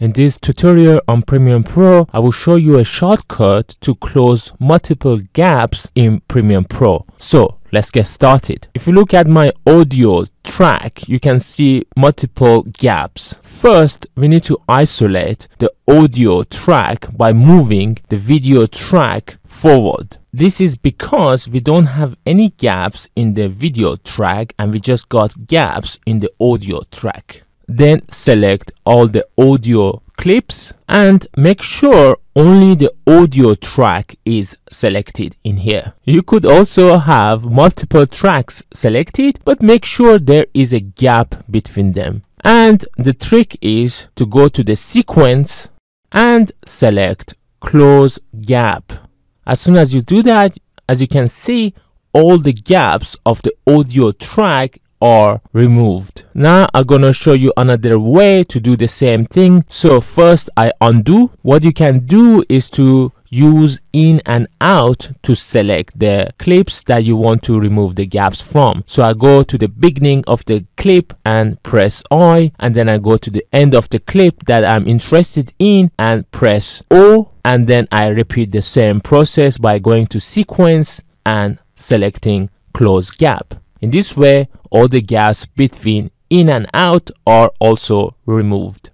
In this tutorial on Premiere Pro, I will show you a shortcut to close multiple gaps in Premiere Pro. So let's get started. If you look at my audio track, you can see multiple gaps. First, we need to isolate the audio track by moving the video track forward. This is because we don't have any gaps in the video track and we just got gaps in the audio track. Then select all the audio clips and make sure only the audio track is selected in here. You could also have multiple tracks selected but make sure there is a gap between them. And the trick is to go to the sequence and select close gap. As soon as you do that, as you can see, all the gaps of the audio track are removed. Now I'm gonna show you another way to do the same thing. So first I undo. What you can do is to use in and out to select the clips that you want to remove the gaps from. So I go to the beginning of the clip and press I and then I go to the end of the clip that I'm interested in and press O and then I repeat the same process by going to sequence and selecting close gap. In this way, all the gaps between in and out are also removed.